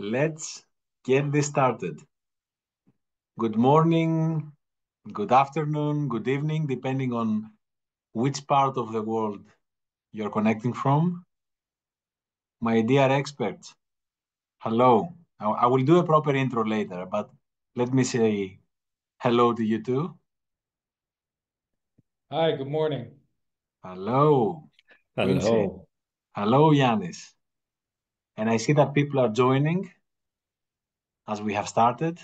Let's get this started. Good morning, good afternoon, good evening, depending on which part of the world you're connecting from. My dear experts, hello. I will do a proper intro later, but let me say hello to you too. Hi, good morning. Hello. Hello. Hello, Giannis. And I see that people are joining as we have started.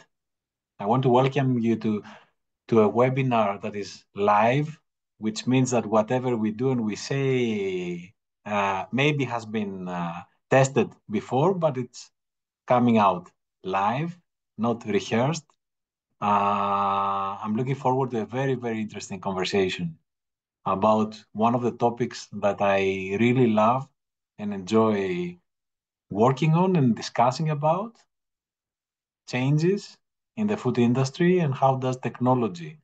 I want to welcome you to, to a webinar that is live, which means that whatever we do and we say uh, maybe has been uh, tested before, but it's coming out live, not rehearsed. Uh, I'm looking forward to a very, very interesting conversation about one of the topics that I really love and enjoy working on and discussing about changes in the food industry and how does technology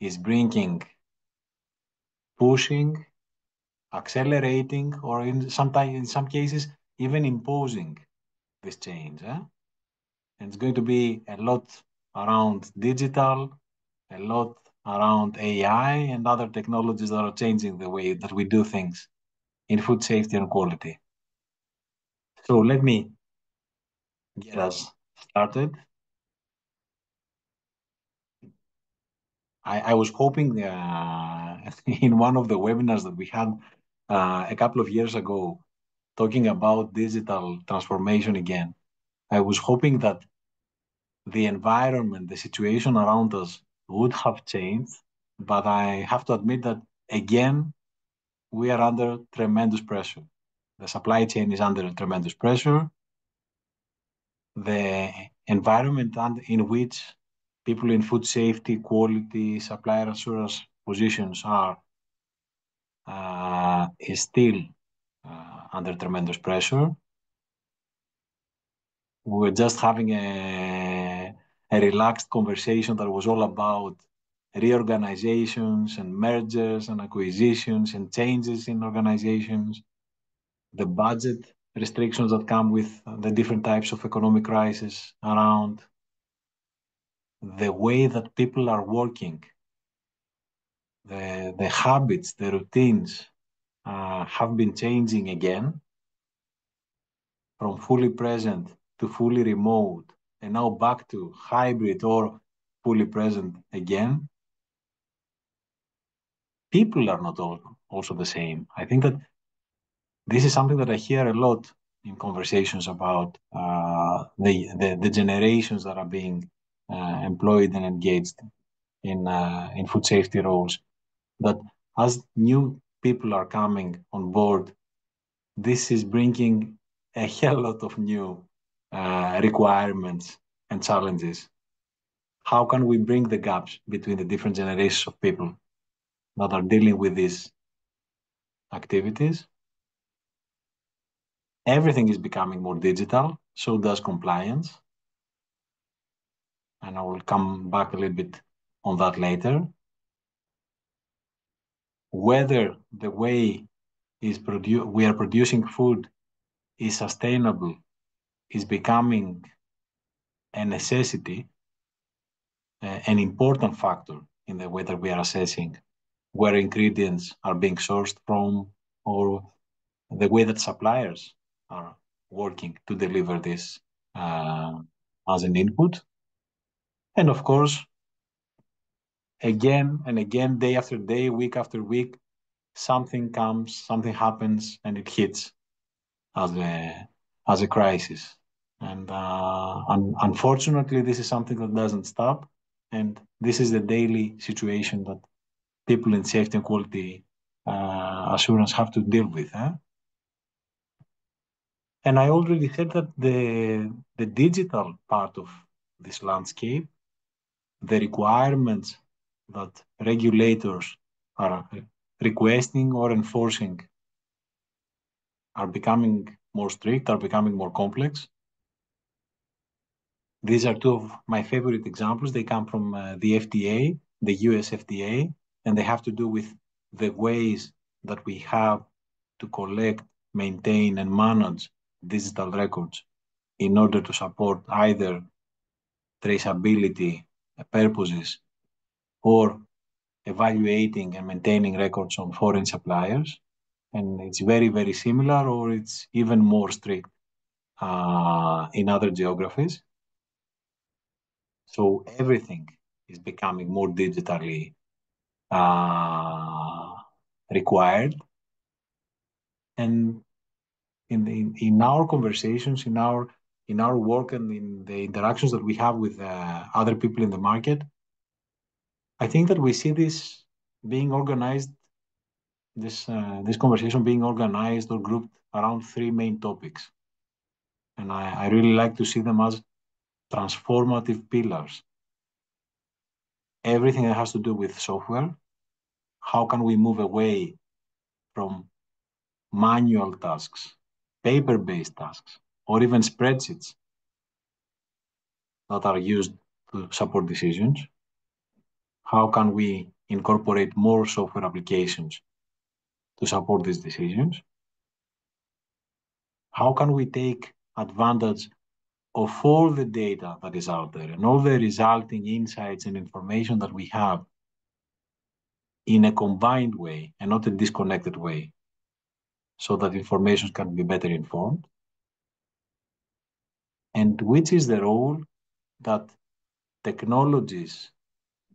is bringing, pushing, accelerating, or in sometimes in some cases even imposing this change. Eh? And it's going to be a lot around digital, a lot around AI and other technologies that are changing the way that we do things in food safety and quality. So let me get us started. I, I was hoping uh, in one of the webinars that we had uh, a couple of years ago, talking about digital transformation again, I was hoping that the environment, the situation around us would have changed. But I have to admit that again, we are under tremendous pressure. The supply chain is under tremendous pressure. The environment in which people in food safety, quality, supplier assurance positions are uh, is still uh, under tremendous pressure. We were just having a relaxed conversation that was all about reorganizations and mergers and acquisitions and changes in organizations, the budget restrictions that come with the different types of economic crisis around, the way that people are working, the, the habits, the routines uh, have been changing again from fully present to fully remote and now back to hybrid or fully present again. People are not all, also the same. I think that this is something that I hear a lot in conversations about uh, the, the, the generations that are being uh, employed and engaged in uh, in food safety roles. That as new people are coming on board, this is bringing a hell lot of new uh, requirements and challenges. How can we bring the gaps between the different generations of people that are dealing with these activities? Everything is becoming more digital, so does compliance. And I will come back a little bit on that later. Whether the way is produ- we are producing food is sustainable is becoming a necessity, uh, an important factor in the way that we are assessing where ingredients are being sourced from or the way that suppliers are working to deliver this uh, as an input. And of course, again and again, day after day, week after week, something comes, something happens, and it hits as a as a crisis. And uh, un- unfortunately, this is something that doesn't stop. And this is the daily situation that people in safety and quality uh, assurance have to deal with. Huh? And I already said that the, the digital part of this landscape, the requirements that regulators are requesting or enforcing are becoming more strict, are becoming more complex. These are two of my favorite examples. They come from uh, the FDA, the US FDA, and they have to do with the ways that we have to collect, maintain, and manage digital records in order to support either traceability purposes or evaluating and maintaining records on foreign suppliers. And it's very, very similar, or it's even more strict uh, in other geographies. So everything is becoming more digitally uh, required. And in, in, in our conversations, in our in our work and in the interactions that we have with uh, other people in the market, I think that we see this being organized, this uh, this conversation being organized or grouped around three main topics, and I, I really like to see them as transformative pillars. Everything that has to do with software, how can we move away from manual tasks, paper-based tasks, or even spreadsheets that are used to support decisions? How can we incorporate more software applications to support these decisions? How can we take advantage of all the data that is out there and all the resulting insights and information that we have in a combined way and not a disconnected way so that information can be better informed? And which is the role that technologies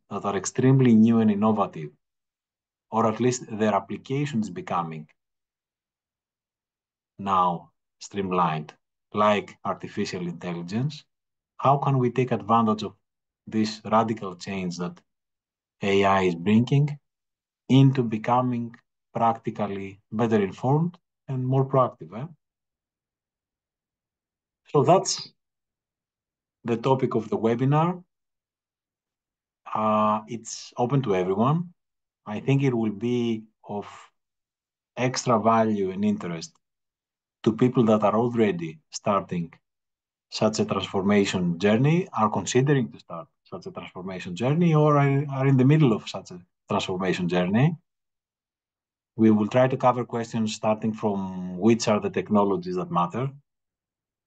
that are extremely new and innovative, or at least their applications becoming now streamlined, like artificial intelligence. How can we take advantage of this radical change that AI is bringing into becoming practically better informed and more proactive? Eh? So that's the topic of the webinar. Uh, it's open to everyone. I think it will be of extra value and interest to people that are already starting such a transformation journey, are considering to start such a transformation journey, or are, are in the middle of such a transformation journey. We will try to cover questions starting from which are the technologies that matter.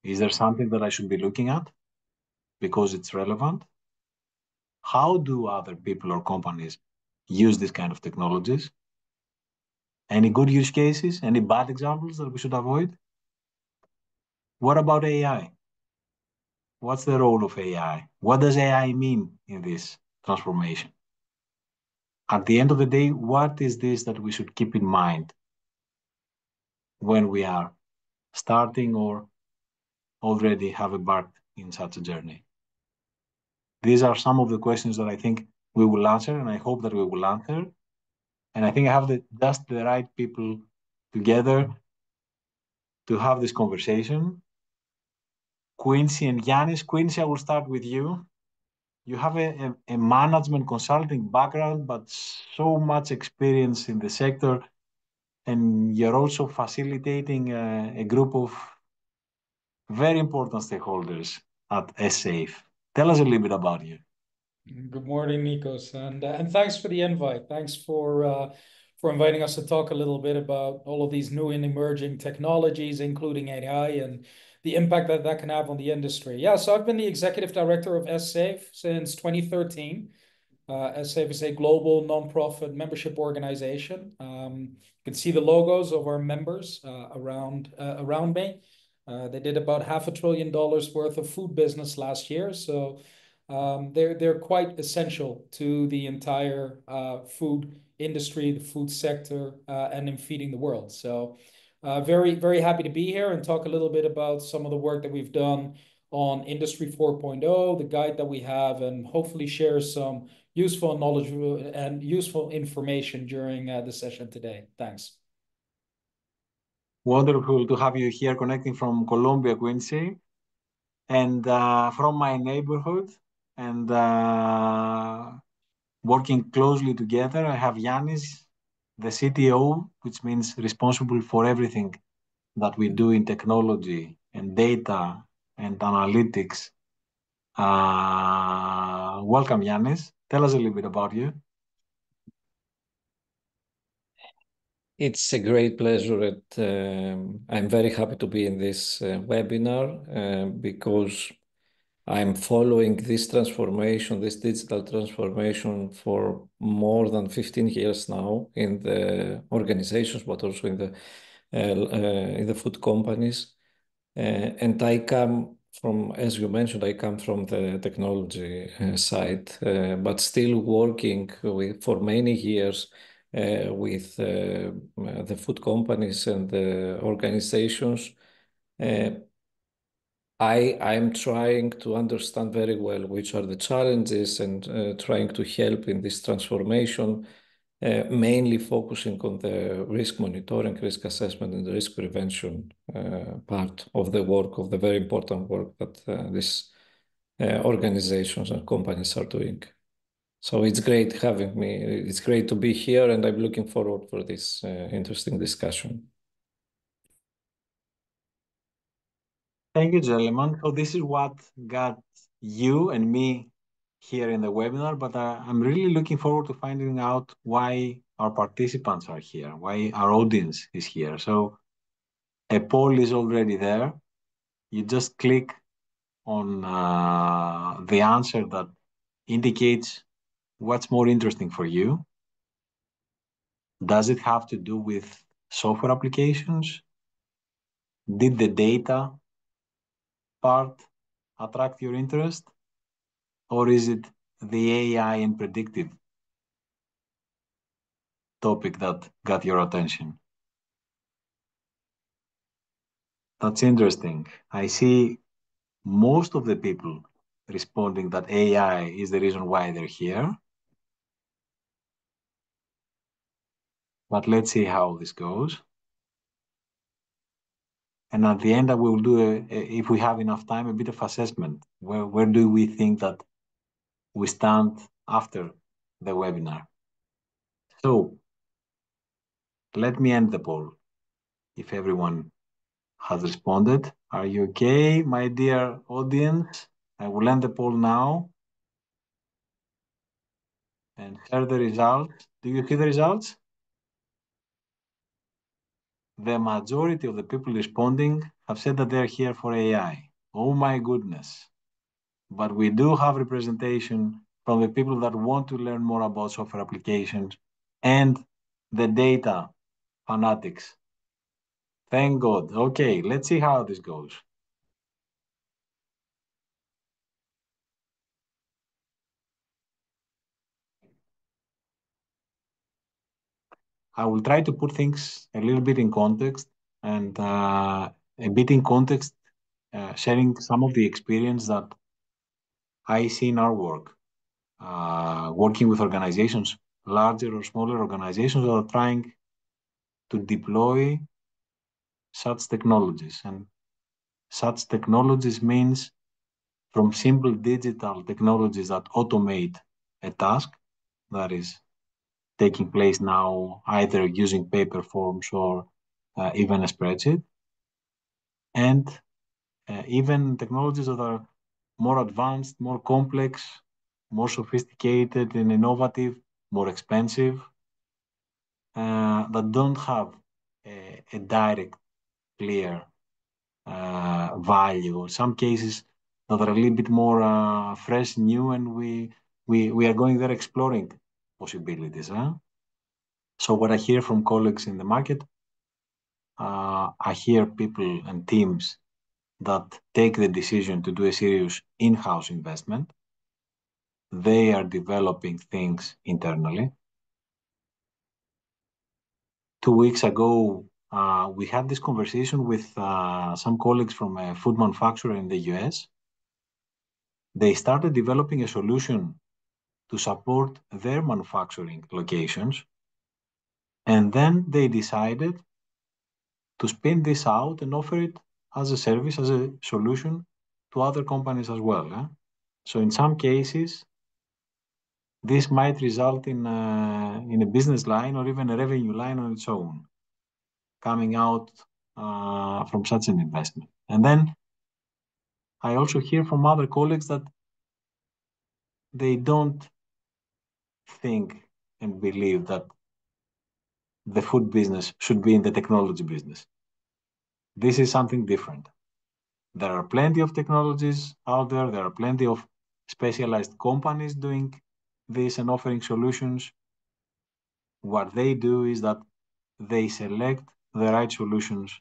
Is there something that I should be looking at because it's relevant? How do other people or companies use this kind of technologies? Any good use cases? Any bad examples that we should avoid? What about AI? What's the role of AI? What does AI mean in this transformation? At the end of the day, what is this that we should keep in mind when we are starting or already have embarked in such a journey? These are some of the questions that I think we will answer, and I hope that we will answer. And I think I have the, just the right people together to have this conversation. Quincy and Giannis. Quincy, I will start with you. You have a, a, a management consulting background, but so much experience in the sector, and you're also facilitating a, a group of very important stakeholders at SSAFE. Tell us a little bit about you. Good morning, Nikos, and uh, and thanks for the invite. Thanks for uh, for inviting us to talk a little bit about all of these new and emerging technologies, including AI, and the impact that that can have on the industry. Yeah, so I've been the executive director of SSAFE since 2013. Uh, SSAFE is a global nonprofit membership organization. Um, you can see the logos of our members uh, around uh, around me. Uh, they did about half a trillion dollars worth of food business last year, so um, they're they're quite essential to the entire uh, food industry, the food sector, uh, and in feeding the world. So, very very happy to be here and talk a little bit about some of the work that we've done on Industry 4.0, the guide that we have, and hopefully share some useful knowledge and useful information during uh, the session today. Thanks. Wonderful to have you here connecting from Colombia, Quincy, and uh, from my neighborhood and uh, working closely together. I have Giannis, the CTO, which means responsible for everything that we do in technology and data and analytics. Uh, welcome, Giannis. Tell us a little bit about you. It's a great pleasure. At, um, I'm very happy to be in this uh, webinar uh, because I'm following this transformation, this digital transformation for more than 15 years now in the organizations, but also in the uh, uh in the food companies. Uh, and I come from, as you mentioned, I come from the technology uh, side, but still working with for many years uh, with uh, the food companies and the organizations, uh, I I'm trying to understand very well which are the challenges and uh, trying to help in this transformation, uh, mainly focusing on the risk monitoring, risk assessment, and the risk prevention uh, part of the work, of the very important work that these organizations and companies are doing. So it's great having me. It's great to be here, and I'm looking forward for this uh, interesting discussion. Thank you, gentlemen. So this is what got you and me here in the webinar, but uh, I'm really looking forward to finding out why our participants are here, why our audience is here. So a poll is already there. You just click on uh, the answer that indicates what's more interesting for you? Does it have to do with software applications? Did the data part attract your interest? Or is it the AI and predictive topic that got your attention? That's interesting. I see most of the people responding that AI is the reason why they're here. But let's see how this goes. And at the end, I will do, a, a, if we have enough time, a bit of assessment. Where, where do we think that we stand after the webinar? So let me end the poll. If everyone has responded, are you okay, my dear audience? I will end the poll now and share the results. Do you see the results? The majority of the people responding have said that they're here for AI. Oh my goodness. But we do have representation from the people that want to learn more about software applications and the data fanatics. Thank God. Okay, let's see how this goes. I will try to put things a little bit in context and uh, a bit in context, uh, sharing some of the experience that I see in our work, uh, working with organizations, larger or smaller organizations that are trying to deploy such technologies. And such technologies means from simple digital technologies that automate a task, that is taking place now, either using paper forms or uh, even a spreadsheet. And uh, even technologies that are more advanced, more complex, more sophisticated and innovative, more expensive, uh, that don't have a, a direct, clear uh, value. In some cases that are a little bit more uh, fresh, new, and we, we, we are going there exploring possibilities. Huh? So what I hear from colleagues in the market, uh, I hear people and teams that take the decision to do a serious in-house investment. They are developing things internally. Two weeks ago, uh, we had this conversation with uh, some colleagues from a food manufacturer in the US. They started developing a solution to support their manufacturing locations. And then they decided to spin this out and offer it as a service, as a solution to other companies as well. Eh? So in some cases, this might result in a, in a business line or even a revenue line on its own, coming out uh, from such an investment. And then I also hear from other colleagues that they don't think and believe that the food business should be in the technology business. This is something different. There are plenty of technologies out there. There are plenty of specialized companies doing this and offering solutions. What they do is that they select the right solutions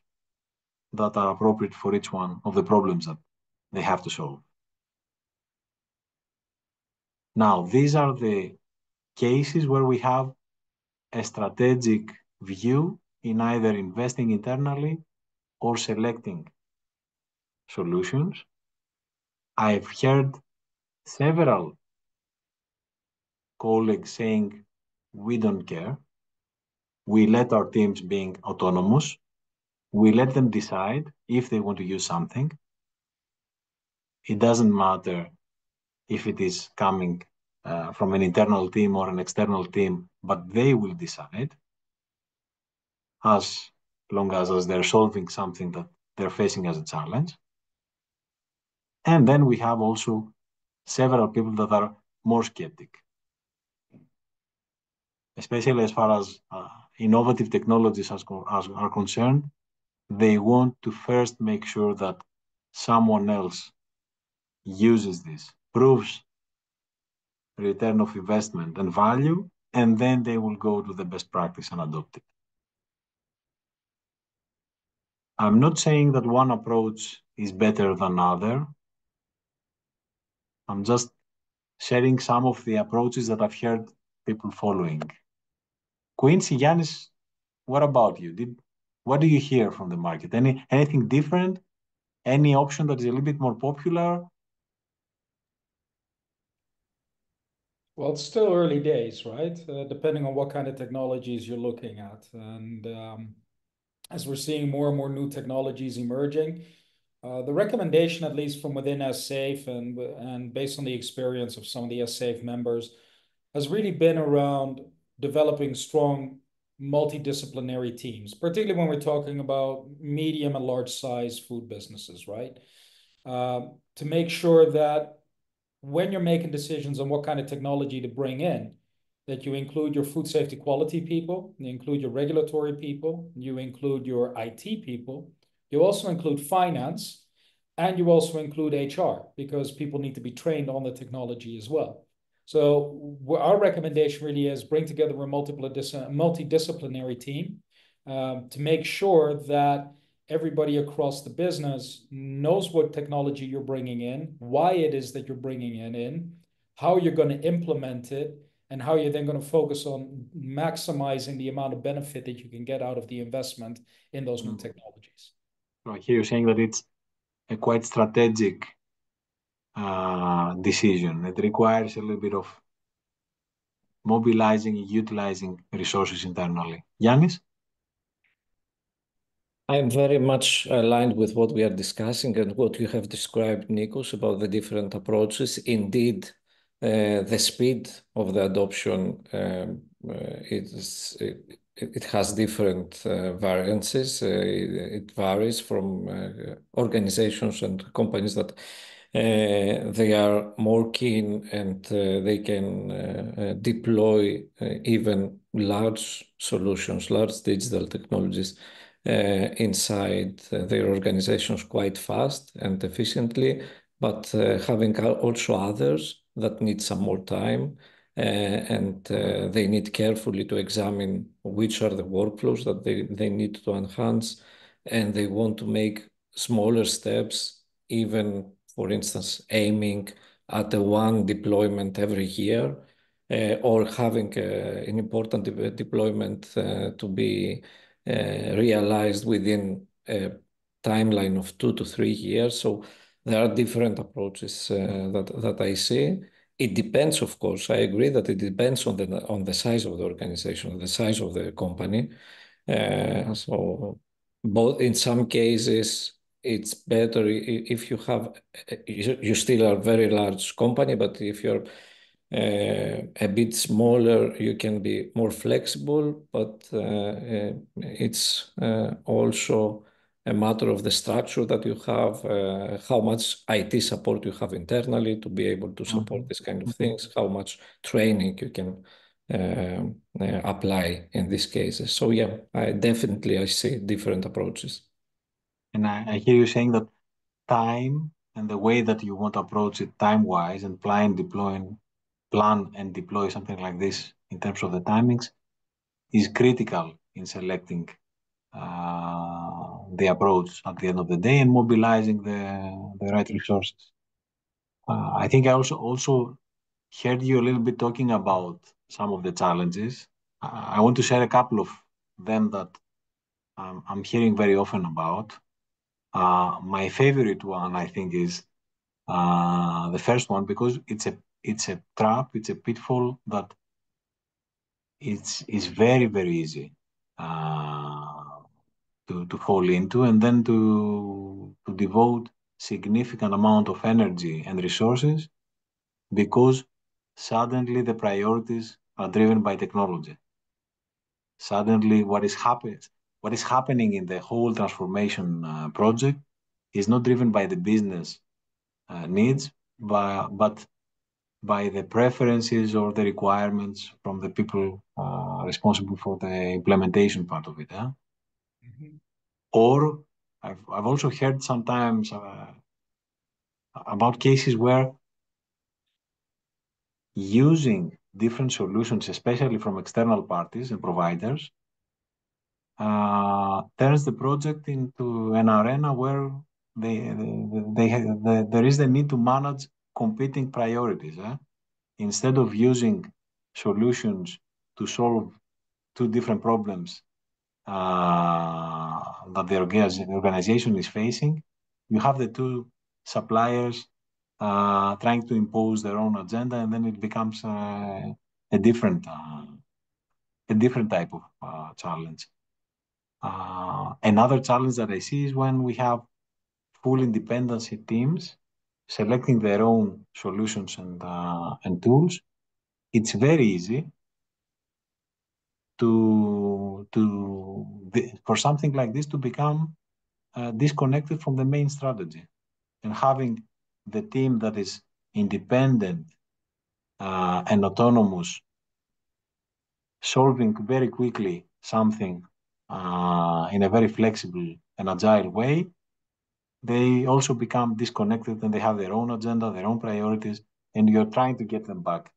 that are appropriate for each one of the problems that they have to solve. Now, these are the cases where we have a strategic view in either investing internally or selecting solutions. I've heard several colleagues saying, "We don't care. We let our teams being autonomous. We let them decide if they want to use something. It doesn't matter if it is coming uh, from an internal team or an external team, but they will decide as long as, as they're solving something that they're facing as a challenge. And then we have also several people that are more skeptic, especially as far as uh, innovative technologies as, as are concerned. They want to first make sure that someone else uses this, proves return of investment and value, and then they will go to the best practice and adopt it. I'm not saying that one approach is better than other. I'm just sharing some of the approaches that I've heard people following. Quincy, Giannis, what about you? Did what do you hear from the market? Any anything different? Any option that is a little bit more popular? Well, it's still early days, right? Uh, depending on what kind of technologies you're looking at. And um, as we're seeing more and more new technologies emerging, uh, the recommendation, at least from within SSAFE and, and based on the experience of some of the SSAFE members, has really been around developing strong multidisciplinary teams, particularly when we're talking about medium and large size food businesses, right? Um, to make sure that when you're making decisions on what kind of technology to bring in, that you include your food safety quality people, you include your regulatory people, you include your IT people, you also include finance, and you also include HR because people need to be trained on the technology as well. So our recommendation really is bring together a multiple multidisciplinary team um, to make sure that everybody across the business knows what technology you're bringing in, why it is that you're bringing it in, how you're going to implement it, and how you're then going to focus on maximizing the amount of benefit that you can get out of the investment in those new mm. technologies. Right. Here you're saying that it's a quite strategic uh, decision. It requires a little bit of mobilizing and utilizing resources internally. Giannis? I'm very much aligned with what we are discussing and what you have described, Nikos, about the different approaches. Indeed, uh, the speed of the adoption um, uh, it, has different uh, variances. It, varies from organizations and companies that they are more keen and they can deploy even large solutions, large digital technologies inside their organizations quite fast and efficiently, but uh, having also others that need some more time uh, and they need carefully to examine which are the workflows that they, they need to enhance and they want to make smaller steps, even for instance, aiming at a one deployment every year uh, or having uh, an important de deployment uh, to be uh, realized within a timeline of two to three years. So there are different approaches uh, that, that I see. It depends, of course. I agree that it depends on the on the size of the organization, the size of the company. Uh, so, both in some cases, it's better if you have you still are a very large company, but if you're uh, a bit smaller, you can be more flexible, but uh, uh, it's also a matter of the structure that you have, how much IT support you have internally to be able to support mm-hmm. these kind of things, how much training you can apply in these cases. So yeah, I definitely I see different approaches. And I, I hear you saying that time and the way that you want to approach it time-wise and plan, deploying, plan and deploy something like this in terms of the timings is critical in selecting uh, the approach at the end of the day and mobilizing the, the right resources. Uh, I think I also also heard you a little bit talking about some of the challenges. I, want to share a couple of them that I'm hearing very often about. Uh, my favorite one, I think, is the first one because it's a it's a trap, it's a pitfall that it's is very very easy uh, to to fall into, and then to to devote significant amount of energy and resources because suddenly the priorities are driven by technology. Suddenly, what is happening what is happening in the whole transformation uh, project is not driven by the business uh, needs, but, but by the preferences or the requirements from the people uh, responsible for the implementation part of it. Huh? Mm-hmm. Or I've, I've also heard sometimes uh, about cases where using different solutions, especially from external parties and providers, uh, turns the project into an arena where they, they, they, they, there is the need to manage competing priorities. Instead of using solutions to solve two different problems uh, that the organization is facing, you have the two suppliers uh, trying to impose their own agenda, and then it becomes uh, a different uh, a different type of uh, challenge. Uh, another challenge that I see is when we have full independency teams selecting their own solutions and, uh, and tools. It's very easy to, to for something like this to become uh, disconnected from the main strategy. And having the team that is independent uh, and autonomous, solving very quickly something uh, in a very flexible and agile way, they also become disconnected and they have their own agenda, their own priorities, and you're trying to get them back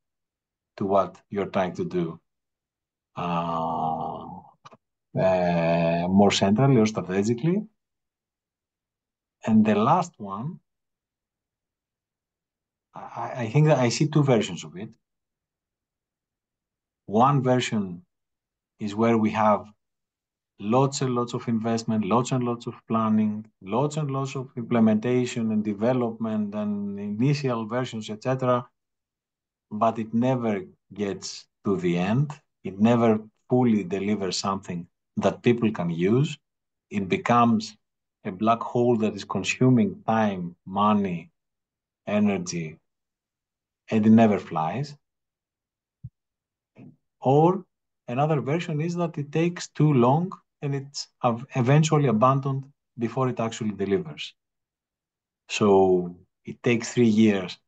to what you're trying to do uh, uh, more centrally or strategically. And the last one, I, I think that I see two versions of it. One version is where we have lots and lots of investment, lots and lots of planning, lots and lots of implementation and development and initial versions, etc. But it never gets to the end. It never fully delivers something that people can use. It becomes a black hole that is consuming time, money, energy, and it never flies. Or another version is that it takes too long and it's eventually abandoned before it actually delivers. So it takes three years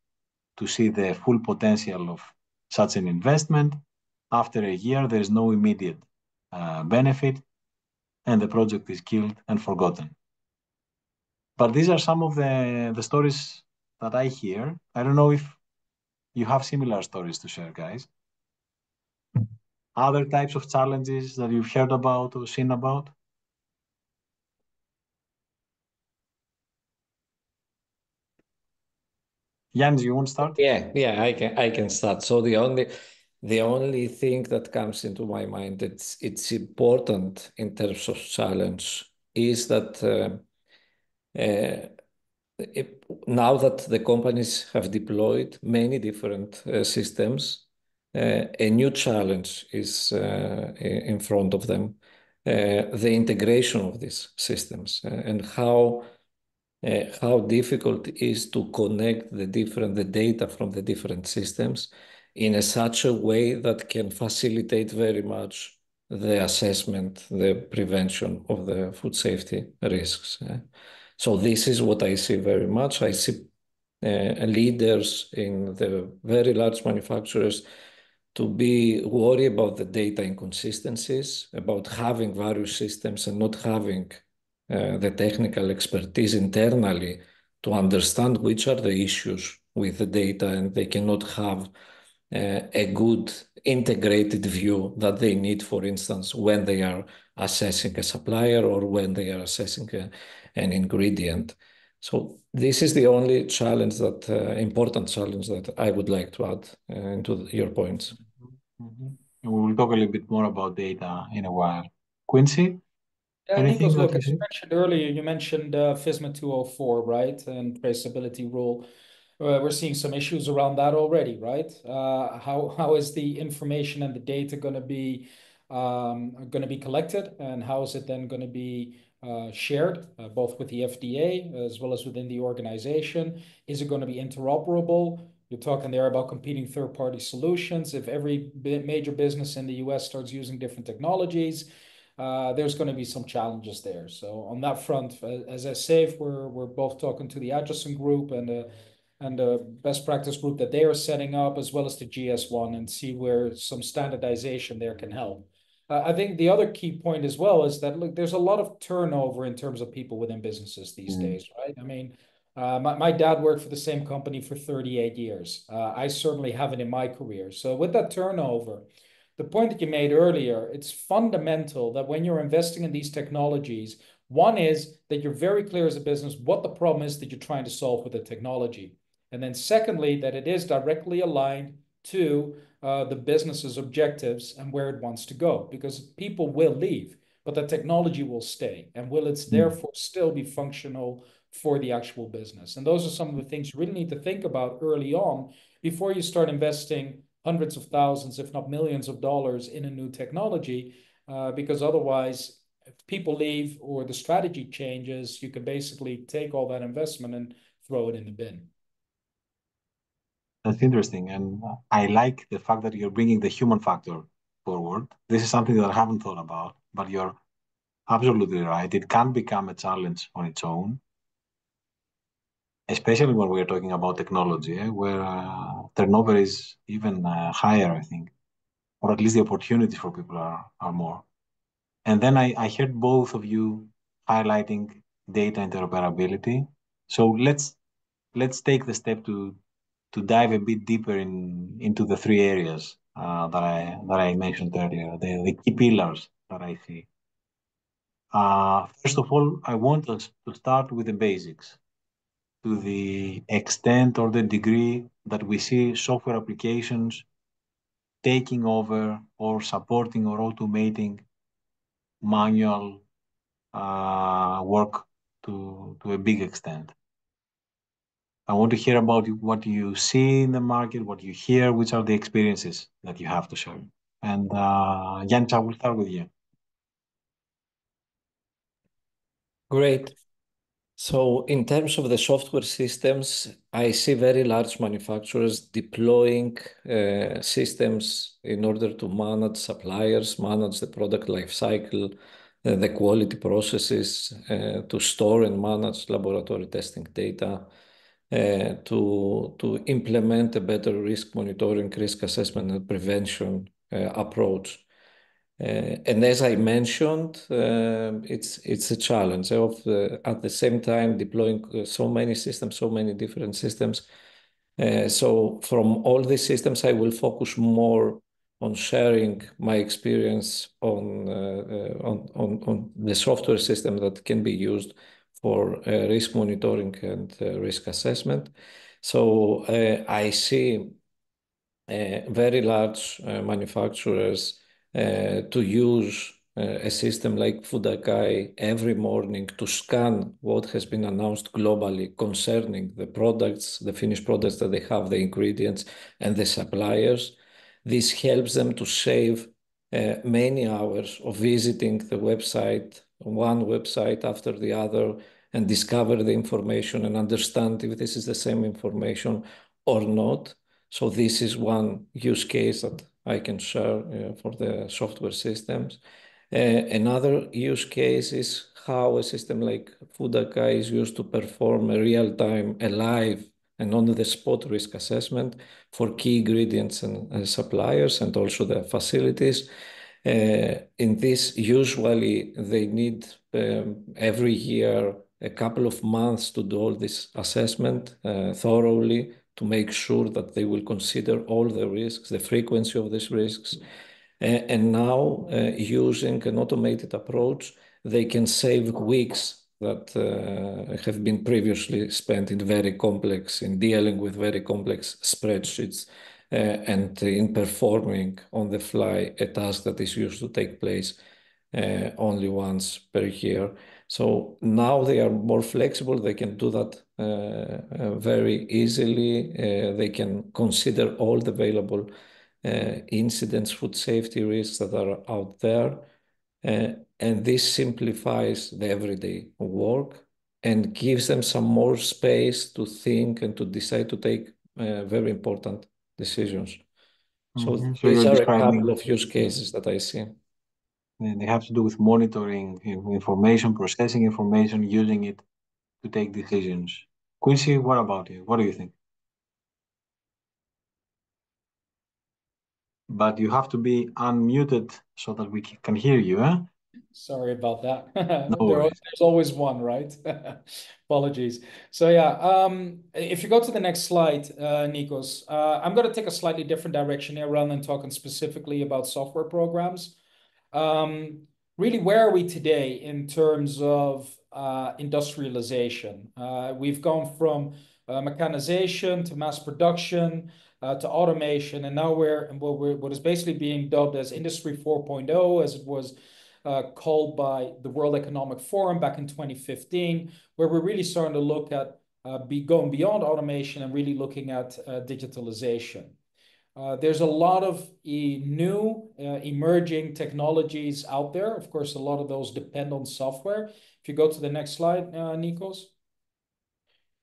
to see the full potential of such an investment. After a year, there is no immediate uh, benefit, and the project is killed and forgotten. But these are some of the, the stories that I hear. I don't know if you have similar stories to share, guys other types of challenges that you've heard about or seen about? Giannis, you want to start? Yeah, yeah, I can I can start. So the only the only thing that comes into my mind it's it's important in terms of challenge is that uh, uh, it, now that the companies have deployed many different uh, systems a new challenge is uh, in front of them. Uh, the integration of these systems and how how difficult it is to connect the different the data from the different systems in such a way that can facilitate very much the assessment, the prevention of the food safety risks. So this is what I see very much. I see uh, leaders in the very large manufacturers to be worried about the data inconsistencies, about having various systems and not having uh, the technical expertise internally to understand which are the issues with the data and they cannot have uh, a good integrated view that they need, for instance, when they are assessing a supplier or when they are assessing a, an ingredient. So this is the only challenge that uh, important challenge that I would like to add uh, into your points. Mm-hmm. And we will talk a little bit more about data in a while. Quincy, yeah, anything Nikos, that look, you as you mentioned earlier, you mentioned uh, FSMA 204, right, and traceability rule. Uh, we're seeing some issues around that already, right? Uh, how how is the information and the data going to be um, going to be collected, and how is it then going to be uh, shared, uh, both with the FDA as well as within the organization? Is it going to be interoperable? You're talking there about competing third-party solutions. If every major business in the US starts using different technologies, uh, there's going to be some challenges there. So on that front, as I say, we're we're both talking to the Adjacent Group and uh, and the best practice group that they are setting up, as well as the GS1, and see where some standardization there can help. Uh, I think the other key point as well is that look, there's a lot of turnover in terms of people within businesses these Mm. days, right? I mean, uh, my, my dad worked for the same company for 38 years. Uh, I certainly haven't in my career. So with that turnover, the point that you made earlier, it's fundamental that when you're investing in these technologies, one is that you're very clear as a business what the problem is that you're trying to solve with the technology. And then secondly, that it is directly aligned to uh, the business's objectives and where it wants to go, because people will leave, but the technology will stay, and will it therefore still be functional for the actual business? And those are some of the things you really need to think about early on before you start investing hundreds of thousands, if not millions of dollars in a new technology, uh, because otherwise, if people leave or the strategy changes, you can basically take all that investment and throw it in the bin. That's interesting. And I like the fact that you're bringing the human factor forward. This is something that I haven't thought about, but you're absolutely right. It can become a challenge on its own, especially when we're talking about technology, eh, where uh, turnover is even uh, higher, I think, or at least the opportunities for people are, are more. And then I, I heard both of you highlighting data interoperability. So let's let's take the step to to dive a bit deeper in into the three areas uh, that I that I mentioned earlier, the, the key pillars that I see. Uh, first of all, I want us to start with the basics, to the extent or the degree that we see software applications taking over or supporting or automating manual uh, work to, to a big extent. I want to hear about what you see in the market, what you hear, which are the experiences that you have to share. And uh, Giannis, I will start with you. Great. So in terms of the software systems, I see very large manufacturers deploying uh, systems in order to manage suppliers, manage the product life cycle, uh, the quality processes, uh, to store and manage laboratory testing data, to, to implement a better risk monitoring, risk assessment and prevention approach. Uh, and as I mentioned, uh, it's a challenge of at the same time deploying uh, so many systems, so many different systems. Uh, so from all these systems, I will focus more on sharing my experience on uh, uh, the software system that can be used for risk monitoring and risk assessment. So I see very large manufacturers to use uh, a system like FoodAkai every morning to scan what has been announced globally concerning the products, the finished products that they have, the ingredients, and the suppliers. This helps them to save uh, many hours of visiting the website, one website after the other, and discover the information and understand if this is the same information or not. So this is one use case that I can share uh, for the software systems. Uh, another use case is how a system like FoodAkai is used to perform a real-time, a live and on-the-spot risk assessment for key ingredients and suppliers and also the facilities. In this, usually they need every year a couple of months to do all this assessment thoroughly to make sure that they will consider all the risks, the frequency of these risks. And now, uh, using an automated approach, they can save weeks that uh, have been previously spent in very complex, in dealing with very complex spreadsheets, uh, and in performing on the fly a task that is used to take place only once per year. So now they are more flexible. They can do that uh, uh, very easily. Uh, they can consider all the available incidents, food safety risks that are out there. And this simplifies the everyday work and gives them some more space to think and to decide to take very important decisions. Mm-hmm. So these are a couple of use cases that I see. They have to do with monitoring information, processing information, using it to take decisions. Quincy, what about you? What do you think? But you have to be unmuted so that we can hear you. Sorry about that. No worries. There's always one, right? Apologies. So yeah, um, if you go to the next slide, uh, Nikos, uh, I'm going to take a slightly different direction here rather than talking specifically about software programs. Um, really, where are we today in terms of uh, industrialization? Uh, we've gone from uh, mechanization to mass production to automation, and now we're what is basically being dubbed as Industry 4.0, as it was called by the World Economic Forum back in 2015, where we're really starting to look at going beyond automation and really looking at digitalization. Uh, there's a lot of new uh, emerging technologies out there. Of course, a lot of those depend on software. If you go to the next slide, uh, Nikos.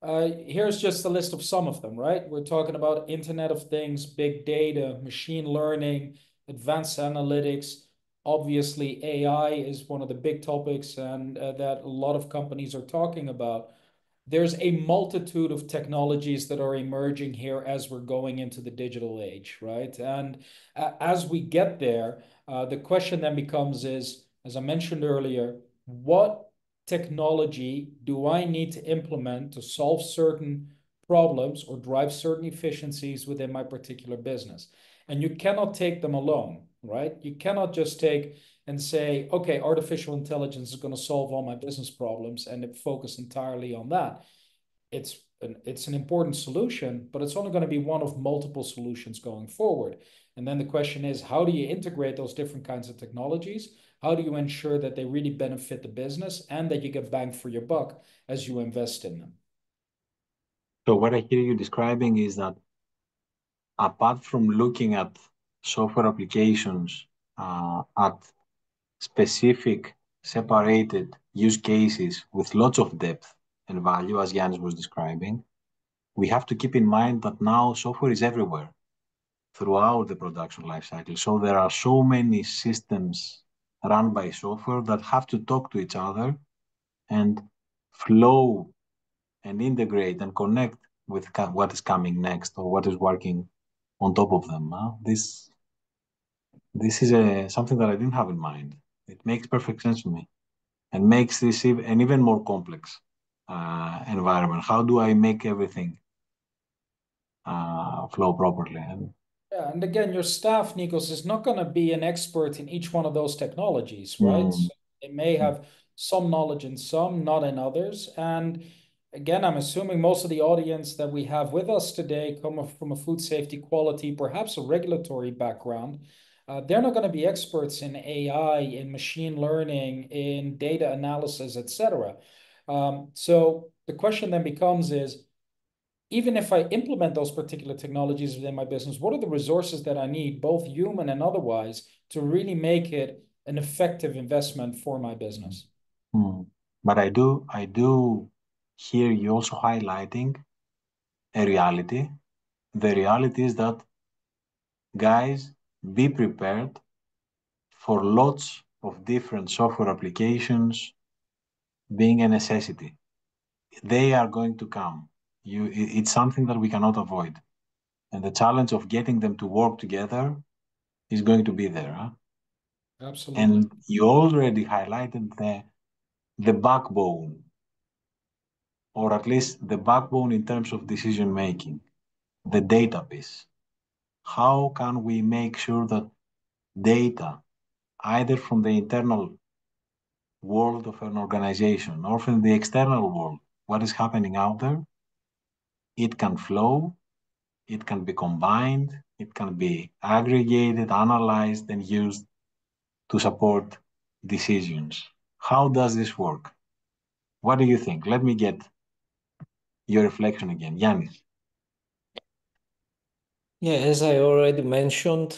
Here's just a list of some of them, right? We're talking about Internet of Things, big data, machine learning, advanced analytics. Obviously, AI is one of the big topics and that a lot of companies are talking about. There's a multitude of technologies that are emerging here as we're going into the digital age, right? And uh, as we get there, uh, the question then becomes is, as I mentioned earlier, what technology do I need to implement to solve certain problems or drive certain efficiencies within my particular business? And you cannot take them alone, right? You cannot just take and say, "Okay, artificial intelligence is going to solve all my business problems," and focus entirely on that. It's an it's an important solution, but it's only going to be one of multiple solutions going forward. And then the question is, how do you integrate those different kinds of technologies? How do you ensure that they really benefit the business and that you get bang for your buck as you invest in them? So what I hear you describing is that apart from looking at software applications uh, at specific separated use cases with lots of depth and value, as Giannis was describing, we have to keep in mind that now software is everywhere throughout the production life cycle. So there are so many systems run by software that have to talk to each other and flow and integrate and connect with what is coming next or what is working on top of them. Uh, this is a, something that I didn't have in mind. It makes perfect sense to me and makes this an even more complex uh, environment. How do I make everything uh, flow properly? Yeah. And again, your staff, Nikos, is not going to be an expert in each one of those technologies, right? They may have some knowledge in some, not in others. And again, I'm assuming most of the audience that we have with us today come from a food safety quality, perhaps a regulatory background. They're not going to be experts in AI, in machine learning, in data analysis, et so The question then becomes is, even if I implement those particular technologies within my business, what are the resources that I need, both human and otherwise, to really make it an effective investment for my business? Hmm. But I do, I do hear you also highlighting a reality. The reality is that, guys, be prepared for lots of different software applications being a necessity. They are going to come. You, it's something that we cannot avoid. And the challenge of getting them to work together is going to be there. Huh? Absolutely. And you already highlighted the, the backbone, or at least the backbone in terms of decision making, the database. How can we make sure that data, either from the internal world of an organization or from the external world, what is happening out there, it can flow, it can be combined, it can be aggregated, analyzed, and used to support decisions. How does this work? What do you think? Let me get your reflection again. Giannis. Yeah, as I already mentioned,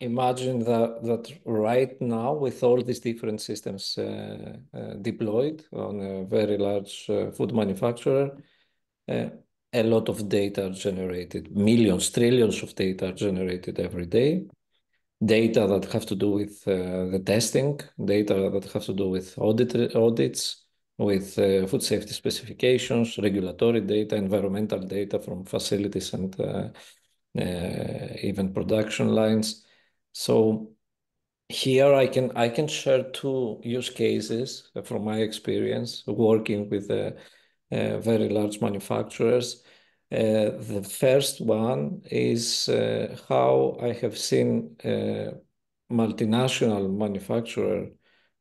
imagine that, that right now with all these different systems uh, uh, deployed on a very large uh, food manufacturer, uh, a lot of data are generated, millions, trillions of data are generated every day. Data that have to do with uh, the testing, data that have to do with audit, audits, with uh, food safety specifications, regulatory data, environmental data from facilities and even production lines so here I can I can share two use cases from my experience working with uh, uh, very large manufacturers. Uh, the first one is uh, how I have seen uh, multinational manufacturer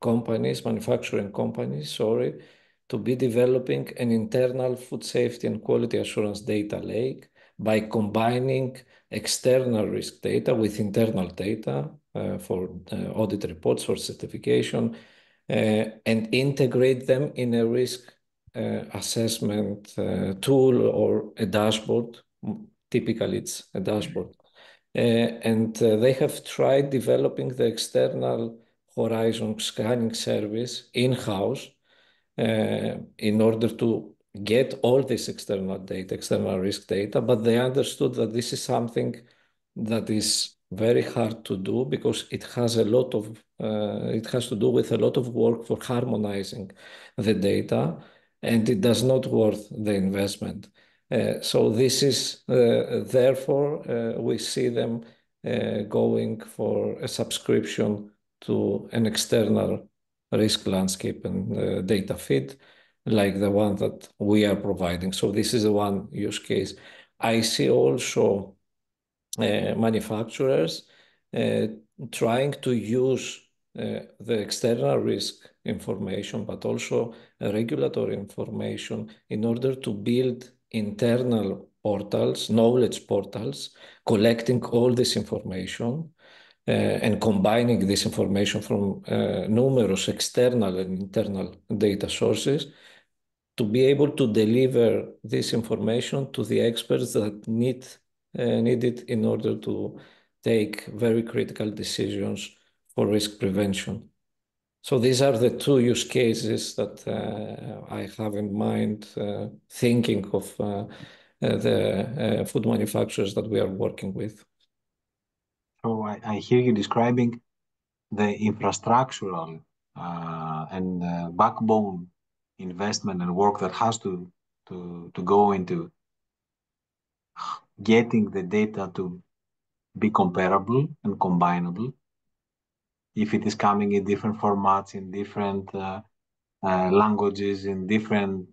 companies, manufacturing companies, sorry, to be developing an internal food safety and quality assurance data lake by combining external risk data with internal data uh, for uh, audit reports for certification uh, and integrate them in a risk assessment tool or a dashboard. Typically, it's a dashboard. and they have tried developing the external horizon scanning service in-house in order to get all this external data, external risk data, but they understood that this is something that is very hard to do because it has a lot of uh, it has to do with a lot of work for harmonizing the data and it does not worth the investment. Uh, so this is uh, therefore uh, we see them uh, going for a subscription to an external risk landscape and uh, data feed like the one that we are providing. So this is the one use case. I see also uh, manufacturers uh, trying to use uh, the external risk information, but also regulatory information in order to build internal portals, knowledge portals, collecting all this information and combining this information from numerous external and internal data sources to be able to deliver this information to the experts that need uh, need it in order to take very critical decisions for risk prevention. So these are the two use cases that uh, I have in mind, uh, thinking of uh, uh, the uh, food manufacturers that we are working with. So I, I hear you describing the infrastructural and backbone investment and work that has to to to go into getting the data to be comparable and combinable if it is coming in different formats in different uh, uh, languages in different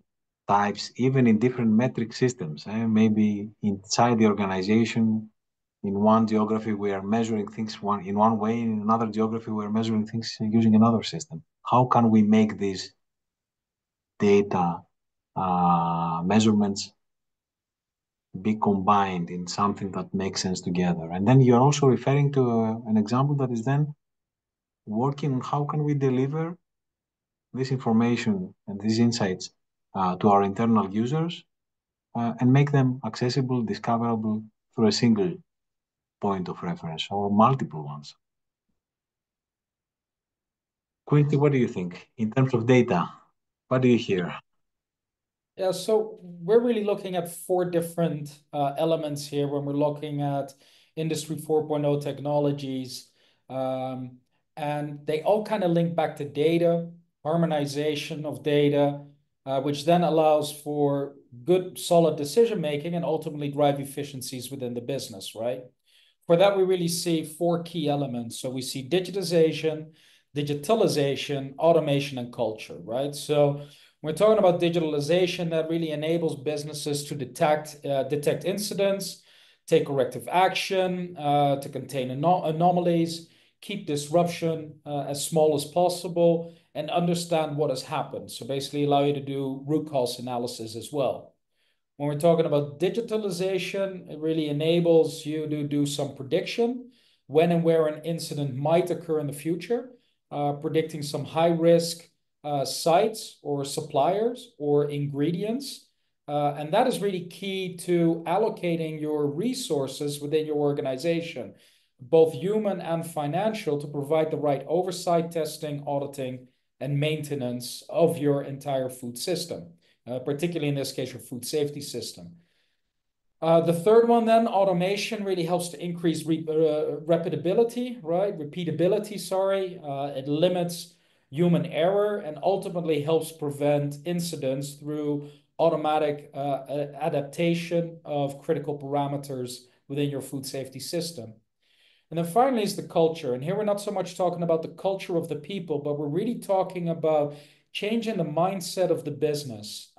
types even in different metric systems eh? maybe inside the organization in one geography we are measuring things one in one way in another geography we are measuring things using another system how can we make this data uh, measurements be combined in something that makes sense together. And then you're also referring to uh, an example that is then working on how can we deliver this information and these insights uh, to our internal users uh, and make them accessible, discoverable through a single point of reference or multiple ones. Quincy, what do you think in terms of data? What do you hear? Yeah, so we're really looking at four different uh, elements here when we're looking at Industry 4.0 technologies. Um, and they all kind of link back to data, harmonization of data, uh, which then allows for good, solid decision making and ultimately drive efficiencies within the business, right? For that, we really see four key elements. So we see digitization, digitalization, automation, and culture, right? So we're talking about digitalization that really enables businesses to detect uh, detect incidents, take corrective action uh, to contain anom anomalies, keep disruption uh, as small as possible, and understand what has happened. So basically allow you to do root cause analysis as well. When we're talking about digitalization, it really enables you to do some prediction when and where an incident might occur in the future, predicting some high risk uh, sites or suppliers or ingredients. Uh, and that is really key to allocating your resources within your organization, both human and financial, to provide the right oversight, testing, auditing, and maintenance of your entire food system uh, particularly in this case, your food safety system. Uh, the third one then, automation really helps to increase re uh, repeatability, right? Repeatability, sorry. Uh, it limits human error and ultimately helps prevent incidents through automatic adaptation of critical parameters within your food safety system. And then finally is the culture. And here we're not so much talking about the culture of the people, but we're really talking about changing the mindset of the business,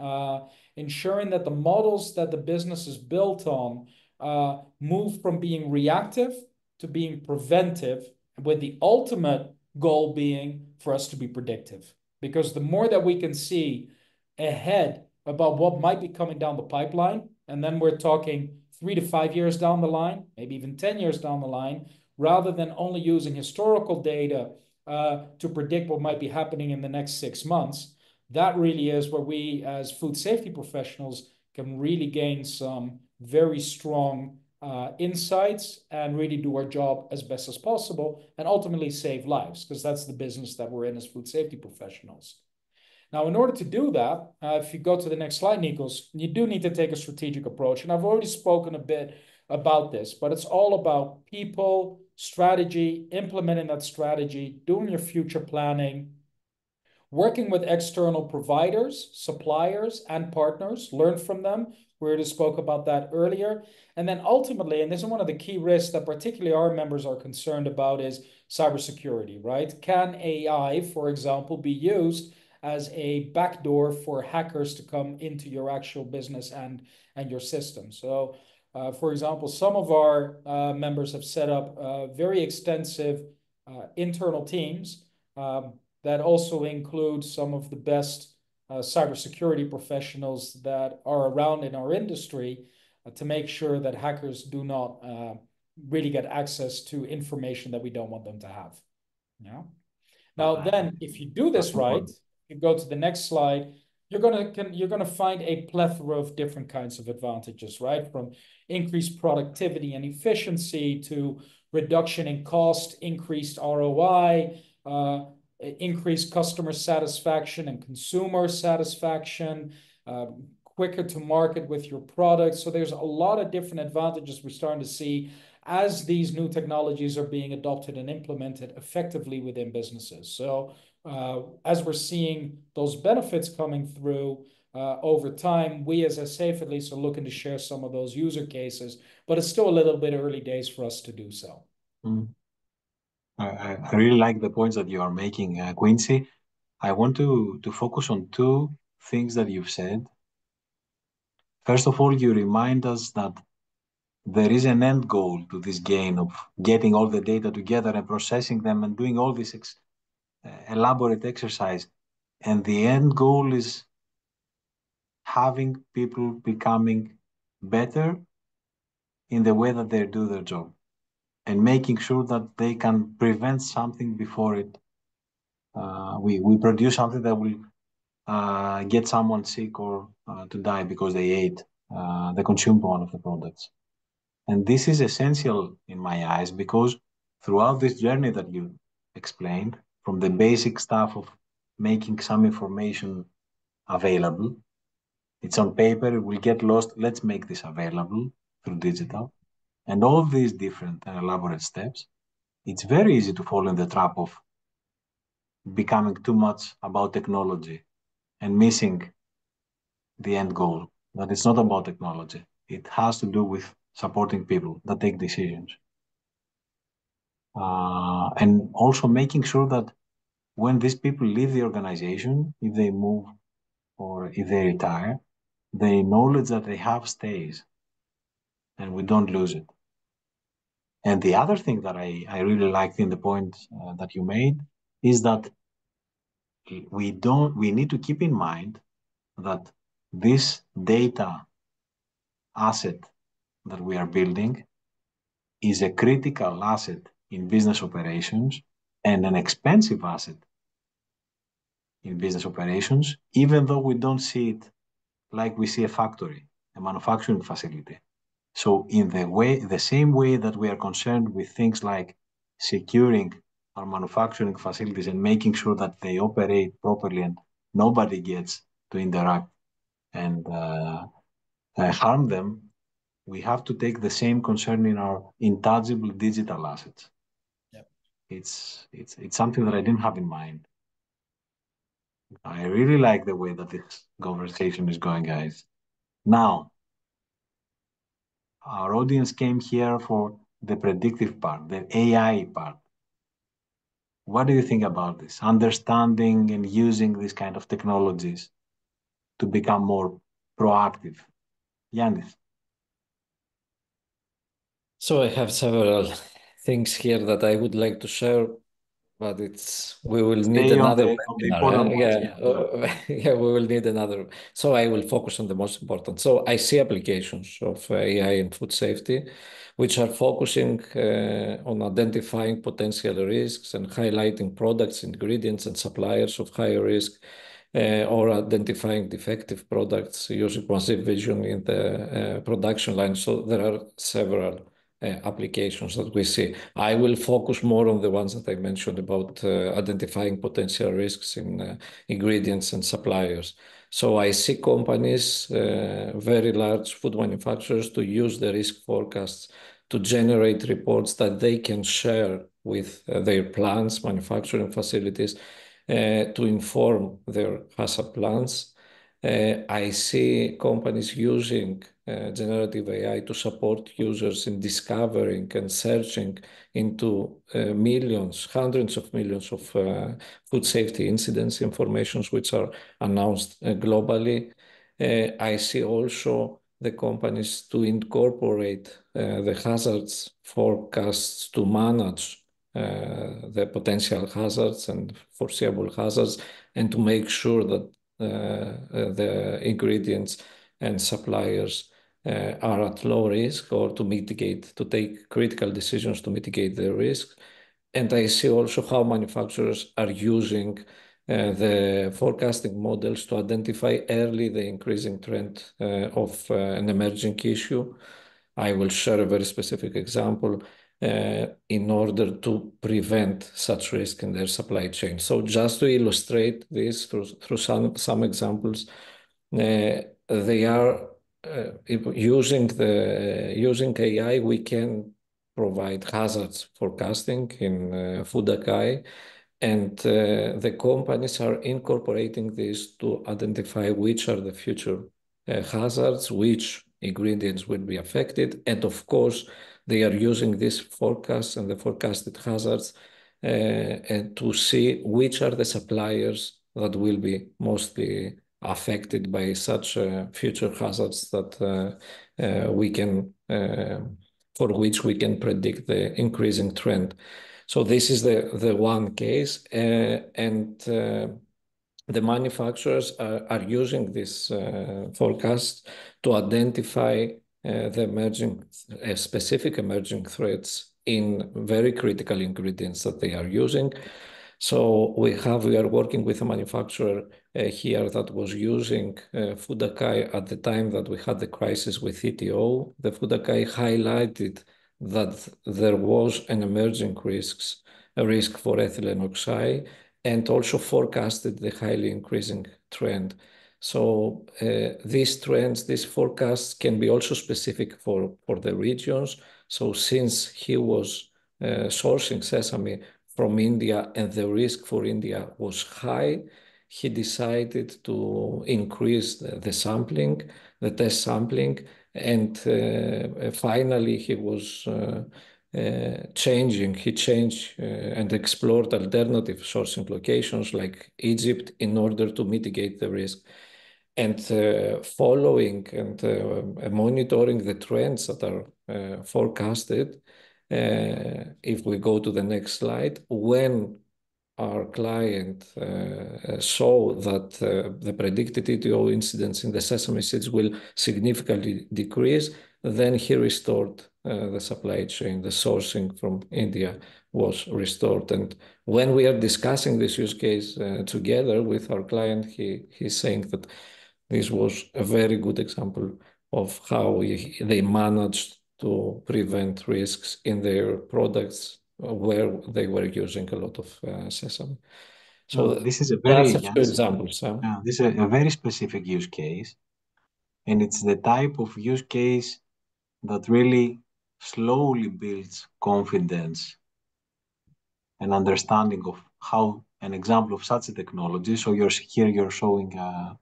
ensuring that the models that the business is built on uh, move from being reactive to being preventive, with the ultimate goal being for us to be predictive. Because the more that we can see ahead about what might be coming down the pipeline, and then we're talking three to five years down the line, maybe even 10 years down the line, rather than only using historical data uh, to predict what might be happening in the next six months. That really is where we, as food safety professionals, can really gain some very strong uh, insights and really do our job as best as possible and ultimately save lives because that's the business that we're in as food safety professionals. Now, in order to do that, uh, if you go to the next slide, Nikos, you do need to take a strategic approach. And I've already spoken a bit about this, but it's all about people, strategy, implementing that strategy, doing your future planning, working with external providers, suppliers, and partners, learn from them. We already spoke about that earlier. And then ultimately, and this is one of the key risks that particularly our members are concerned about is cybersecurity, right? Can AI, for example, be used as a backdoor for hackers to come into your actual business and, and your system? So uh, for example, some of our uh, members have set up uh, very extensive internal teams um, that also include some of the best uh, cybersecurity professionals that are around in our industry uh, to make sure that hackers do not uh, really get access to information that we don't want them to have. Yeah. Now, then, if you do this right, you go to the next slide, you're gonna can, you're gonna find a plethora of different kinds of advantages, right? From increased productivity and efficiency to reduction in cost, increased ROI, uh, increased customer satisfaction and consumer satisfaction, uh, quicker to market with your products. So there's a lot of different advantages we're starting to see as these new technologies are being adopted and implemented effectively within businesses. So uh, as we're seeing those benefits coming through uh, over time, we as a SSAFE at least are looking to share some of those user cases, but it's still a little bit early days for us to do so. Mm. I, I really like the points that you are making, uh, Quincy. I want to, to focus on two things that you've said. First of all, you remind us that there is an end goal to this game of getting all the data together and processing them and doing all this ex elaborate exercise. And the end goal is having people becoming better in the way that they do their job and making sure that they can prevent something before it uh, we, we produce something that will uh, get someone sick or uh, to die because they ate uh, the consumed one of the products. And this is essential in my eyes because throughout this journey that you explained, from the basic stuff of making some information available. It's on paper, it will get lost. Let's make this available through digital. And all these different and elaborate steps, it's very easy to fall in the trap of becoming too much about technology and missing the end goal. That it's not about technology. It has to do with supporting people that take decisions. Uh, and also making sure that when these people leave the organization, if they move or if they retire, the knowledge that they have stays and we don't lose it. And the other thing that I, I really liked in the point uh, that you made is that we don't we need to keep in mind that this data asset that we are building is a critical asset in business operations and an expensive asset in business operations, even though we don't see it like we see a factory, a manufacturing facility. So in the way, the same way that we are concerned with things like securing our manufacturing facilities and making sure that they operate properly and nobody gets to interact and uh, uh, harm them, we have to take the same concern in our intangible digital assets. Yep. It's it's it's something that I didn't have in mind. I really like the way that this conversation is going, guys. Now, our audience came here for the predictive part, the AI part. What do you think about this? Understanding and using these kind of technologies to become more proactive. Giannis. So I have several things here that I would like to share but it's we will need another the, webinar. Yeah, uh, yeah, we will need another. So I will focus on the most important. So I see applications of AI in food safety, which are focusing uh, on identifying potential risks and highlighting products, ingredients, and suppliers of higher risk. Uh, or identifying defective products using machine vision in the uh, production line. So there are several uh, applications that we see. I will focus more on the ones that I mentioned about uh, identifying potential risks in uh, ingredients and suppliers. So I see companies, very large food manufacturers, to use the risk forecasts to generate reports that they can share with their plants, manufacturing facilities, to inform their HACCP plans. Eh, I see companies using uh, generative AI to support users in discovering and searching into uh, millions, hundreds of millions of food safety incidents informations which are announced globally. I see also the companies to incorporate the hazards forecasts to manage the potential hazards and foreseeable hazards and to make sure that the ingredients and suppliers uh, are at low risk or to mitigate, to take critical decisions to mitigate the risk. And I see also how manufacturers are using uh, the forecasting models to identify early the increasing trend uh, of uh, an emerging issue. I will share a very specific example uh, in order to prevent such risk in their supply chain. So just to illustrate this through, some, examples, uh, they are uh, using the using AI, we can provide hazards forecasting in uh, FOODAKAI, and uh, the companies are incorporating this to identify which are the future uh, hazards, which ingredients will be affected, and of course, they are using this forecast and the forecasted hazards uh, and to see which are the suppliers that will be mostly affected by such uh, future hazards that uh, uh, we can, for which we can predict the increasing trend. So this is the, the one case, and the manufacturers are, are using this uh, forecast to identify uh, the emerging, uh, specific emerging threats in very critical ingredients that they are using. So we have we are working with a manufacturer uh, here that was using uh, FOODAKAI at the time that we had the crisis with ETO. The FOODAKAI highlighted that there was an emerging risks, a risk for ethylene oxide, and also forecasted the highly increasing trend. So uh, these trends, these forecasts can be also specific for, for the regions. So since he was uh, sourcing sesame from India and the risk for India was high, he decided to increase the, the sampling, the test sampling, and uh, finally he was uh, uh, changing. He changed uh, and explored alternative sourcing locations like Egypt in order to mitigate the risk. And uh, following and uh, monitoring the trends that are forecasted, if we go to the next slide, when our client uh, saw that uh, the predicted ETO incidents in the sesame seeds will significantly decrease, then he restored uh, the supply chain. The sourcing from India was restored. And when we are discussing this use case uh, together with our client, he, he's saying that this was a very good example of how they managed to prevent risks in their products where they were using a lot of uh, sesame. So this is a very a examples. Huh? Yeah, this is a, a very specific use case, and it's the type of use case that really slowly builds confidence and understanding of how an example of such a technology. So you're here, you're showing uh,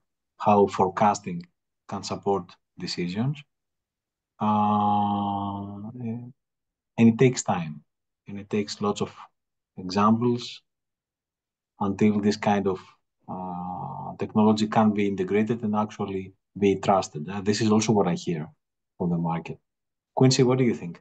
how forecasting can support decisions. Uh, and it takes time and it takes lots of examples until this kind of uh, technology can be integrated and actually be trusted. Uh, this is also what I hear from the market. Quincy, what do you think?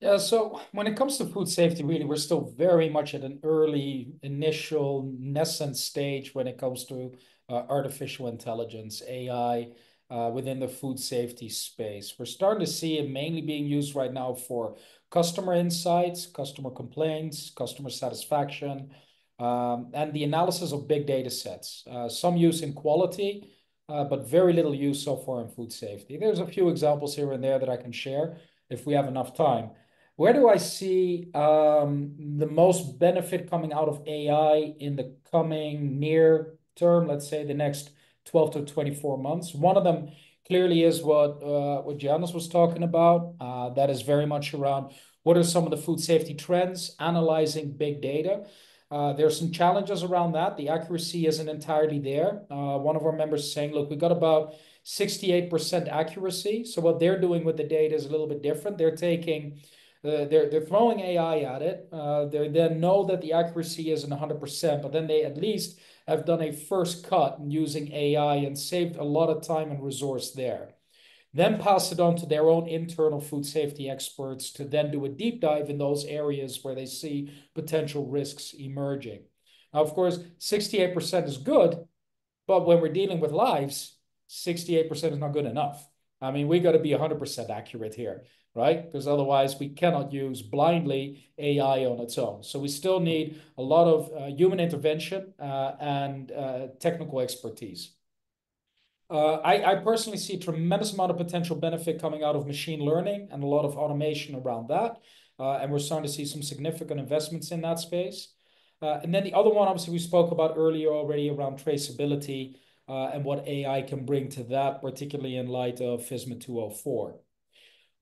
Yeah, so when it comes to food safety, really, we're still very much at an early initial nascent stage when it comes to artificial intelligence, AI, uh, within the food safety space. We're starting to see it mainly being used right now for customer insights, customer complaints, customer satisfaction, um, and the analysis of big data sets. Uh, some use in quality, uh, but very little use so far in food safety. There's a few examples here and there that I can share if we have enough time. Where do I see um, the most benefit coming out of AI in the coming near term, let's say the next 12 to 24 months? One of them clearly is what uh, what Giannis was talking about. Uh, that is very much around what are some of the food safety trends, analyzing big data. Uh, there are some challenges around that. The accuracy isn't entirely there. One of our members is saying, look, we got about 68% accuracy. So what they're doing with the data is a little bit different. They're taking, they're, they're throwing AI at it. They then know that the accuracy isn't 100%, but then they at least have done a first cut using AI and saved a lot of time and resource there. Then pass it on to their own internal food safety experts to then do a deep dive in those areas where they see potential risks emerging. Now, of course, 68% is good, but when we're dealing with lives, 68% is not good enough. I mean, we got to be 100% accurate here right? Because otherwise we cannot use blindly AI on its own. So we still need a lot of uh, human intervention uh, and uh, technical expertise. Uh, I, I, personally see a tremendous amount of potential benefit coming out of machine learning and a lot of automation around that. Uh, and we're starting to see some significant investments in that space. Uh, and then the other one, obviously, we spoke about earlier already around traceability and what AI can bring to that, particularly in light of FSMA 204.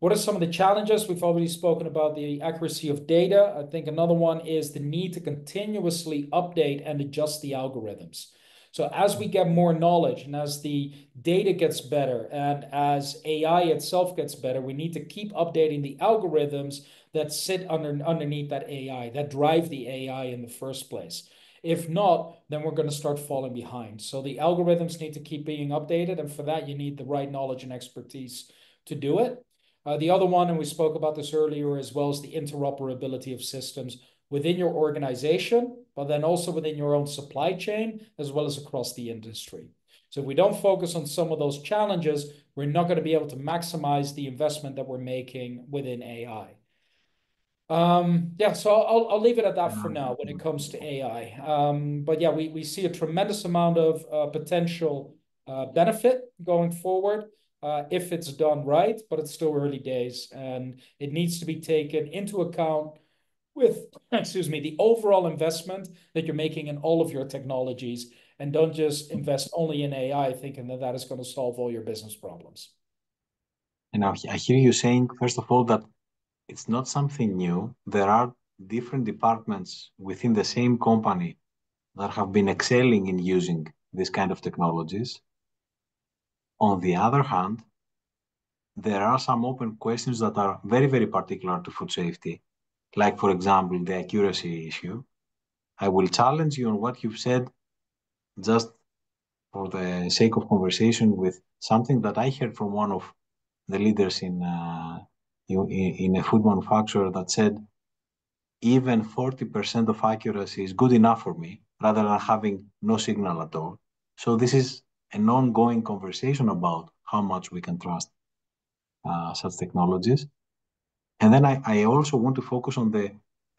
What are some of the challenges? We've already spoken about the accuracy of data. I think another one is the need to continuously update and adjust the algorithms. So as we get more knowledge and as the data gets better and as AI itself gets better, we need to keep updating the algorithms that sit under, underneath that AI, that drive the AI in the first place. If not, then we're going to start falling behind. So the algorithms need to keep being updated. And for that, you need the right knowledge and expertise to do it. Uh, the other one, and we spoke about this earlier as well, is the interoperability of systems within your organization, but then also within your own supply chain, as well as across the industry. So if we don't focus on some of those challenges, we're not going to be able to maximize the investment that we're making within AI. Um, yeah, so I'll, I'll leave it at that for now when it comes to AI. Um, but yeah, we, we see a tremendous amount of uh, potential uh, benefit going forward uh, if it's done right, but it's still early days and it needs to be taken into account with, excuse me, the overall investment that you're making in all of your technologies and don't just invest only in AI thinking that that is going to solve all your business problems. And I hear you saying, first of all, that it's not something new. There are different departments within the same company that have been excelling in using this kind of technologies. On the other hand, there are some open questions that are very, very particular to food safety, like, for example, the accuracy issue. I will challenge you on what you've said just for the sake of conversation with something that I heard from one of the leaders in, uh, in, in a food manufacturer that said, even 40% of accuracy is good enough for me rather than having no signal at all. So this is an ongoing conversation about how much we can trust uh, such technologies. And then I, I also want to focus on the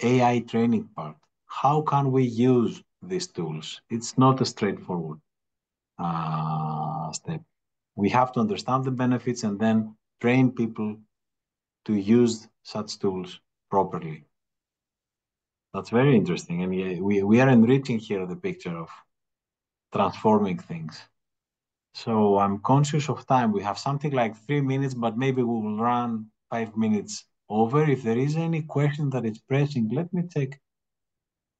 AI training part. How can we use these tools? It's not a straightforward uh, step. We have to understand the benefits and then train people to use such tools properly. That's very interesting. And we, we are enriching here the picture of transforming things. So I'm conscious of time. We have something like three minutes, but maybe we will run five minutes over. If there is any question that is pressing, let me check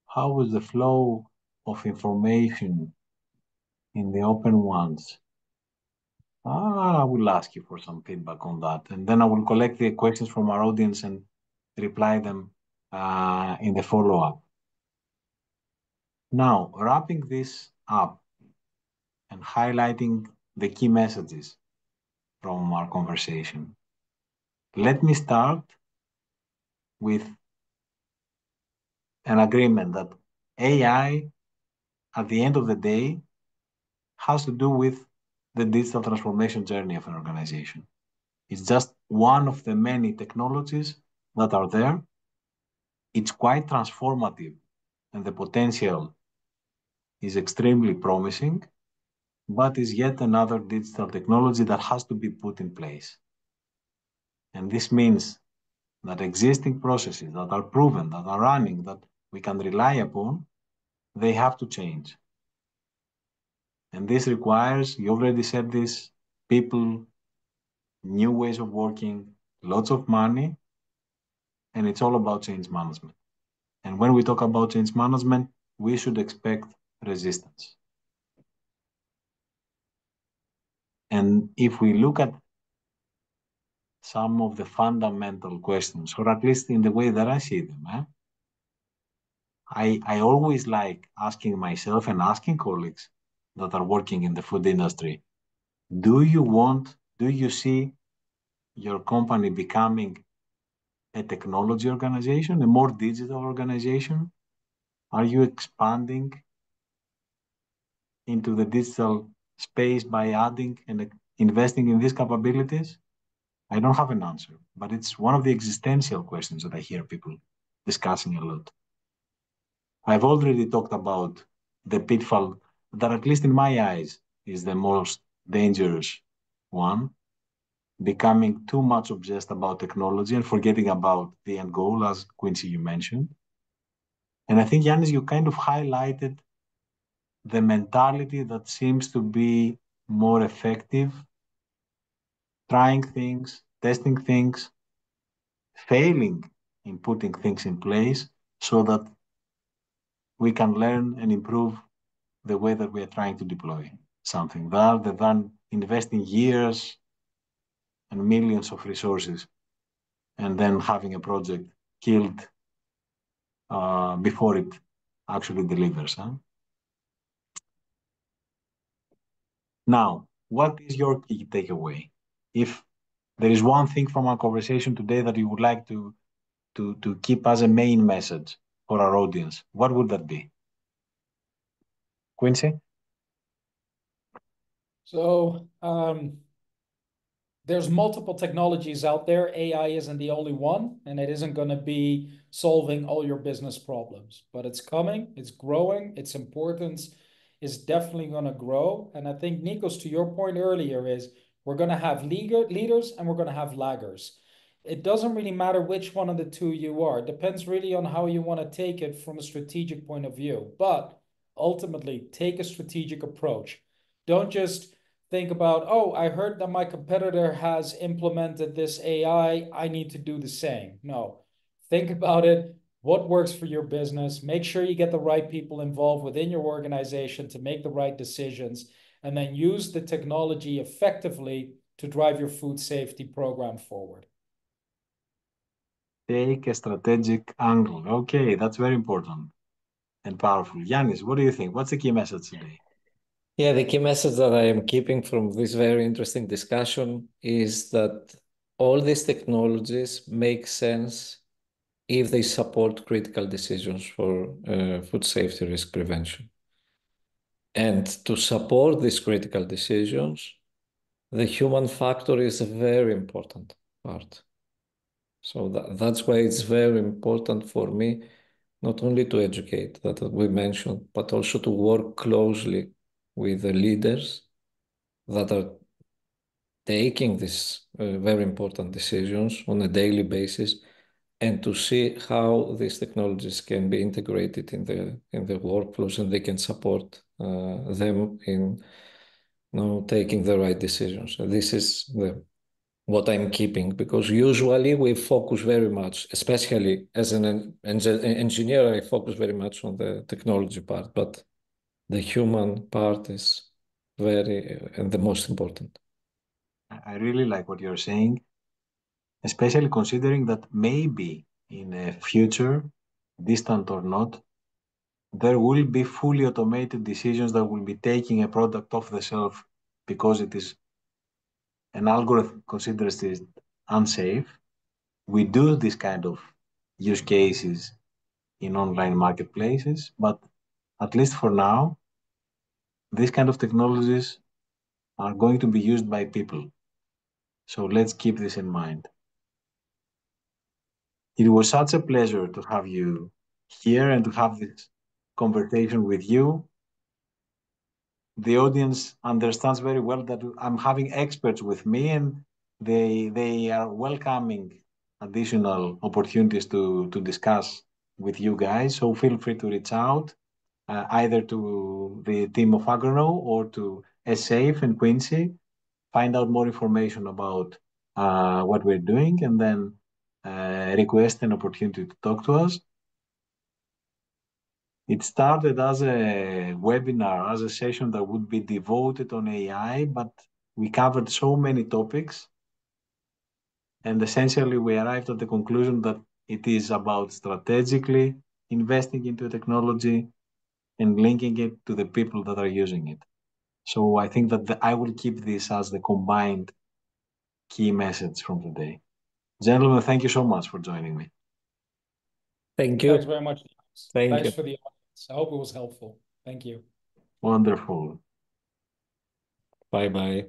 how was the flow of information in the open ones. Ah, I will ask you for some feedback on that. And then I will collect the questions from our audience and reply them uh, in the follow-up. Now, wrapping this up, and highlighting the key messages from our conversation. Let me start with an agreement that AI, at the end of the day, has to do with the digital transformation journey of an organization. It's just one of the many technologies that are there. It's quite transformative, and the potential is extremely promising but is yet another digital technology that has to be put in place. And this means that existing processes that are proven, that are running, that we can rely upon, they have to change. And this requires, you already said this, people, new ways of working, lots of money, and it's all about change management. And when we talk about change management, we should expect resistance. And if we look at some of the fundamental questions, or at least in the way that I see them, eh? I, I always like asking myself and asking colleagues that are working in the food industry, do you want, do you see your company becoming a technology organization, a more digital organization? Are you expanding into the digital space by adding and investing in these capabilities? I don't have an answer, but it's one of the existential questions that I hear people discussing a lot. I've already talked about the pitfall that, at least in my eyes, is the most dangerous one becoming too much obsessed about technology and forgetting about the end goal, as Quincy, you mentioned. And I think, Giannis, you kind of highlighted the mentality that seems to be more effective, trying things, testing things, failing in putting things in place so that we can learn and improve the way that we are trying to deploy something rather than investing years and millions of resources and then having a project killed uh, before it actually delivers. Huh? Now, what is your key takeaway? If there is one thing from our conversation today that you would like to, to, to keep as a main message for our audience, what would that be? Quincy? So um, there's multiple technologies out there. AI isn't the only one, and it isn't going to be solving all your business problems, but it's coming, it's growing, its importance is definitely going to grow. And I think, Nikos, to your point earlier, is we're going to have leader, leaders and we're going to have laggers. It doesn't really matter which one of the two you are. It depends really on how you want to take it from a strategic point of view. But ultimately, take a strategic approach. Don't just think about, oh, I heard that my competitor has implemented this AI. I need to do the same. No, think about it what works for your business. Make sure you get the right people involved within your organization to make the right decisions, and then use the technology effectively to drive your food safety program forward. Take a strategic angle. Okay, that's very important and powerful. Giannis, what do you think? What's the key message today? Yeah, the key message that I am keeping from this very interesting discussion is that all these technologies make sense if they support critical decisions for uh, food safety risk prevention. And to support these critical decisions, the human factor is a very important part. So that, that's why it's very important for me not only to educate that we mentioned, but also to work closely with the leaders that are taking these uh, very important decisions on a daily basis and to see how these technologies can be integrated in the in the workflows and they can support uh, them in you know, taking the right decisions. So this is the what I'm keeping because usually we focus very much, especially as an, an engineer, I focus very much on the technology part, but the human part is very and the most important. I really like what you're saying, especially considering that maybe in a future, distant or not, there will be fully automated decisions that will be taking a product off the shelf because it is an algorithm considers it unsafe. We do this kind of use cases in online marketplaces, but at least for now, these kind of technologies are going to be used by people. So let's keep this in mind. It was such a pleasure to have you here and to have this conversation with you. The audience understands very well that I'm having experts with me and they they are welcoming additional opportunities to to discuss with you guys. So feel free to reach out uh, either to the team of Agroknow or to SSAFE and Quincy, find out more information about uh, what we're doing, and then Uh, request an opportunity to talk to us. It started as a webinar, as a session that would be devoted on AI, but we covered so many topics. And essentially, we arrived at the conclusion that it is about strategically investing into technology and linking it to the people that are using it. So I think that the, I will keep this as the combined key message from today. Gentlemen, thank you so much for joining me. Thank you. Thanks very much. Thank Thanks you. for the audience. I hope it was helpful. Thank you. Wonderful. Bye bye.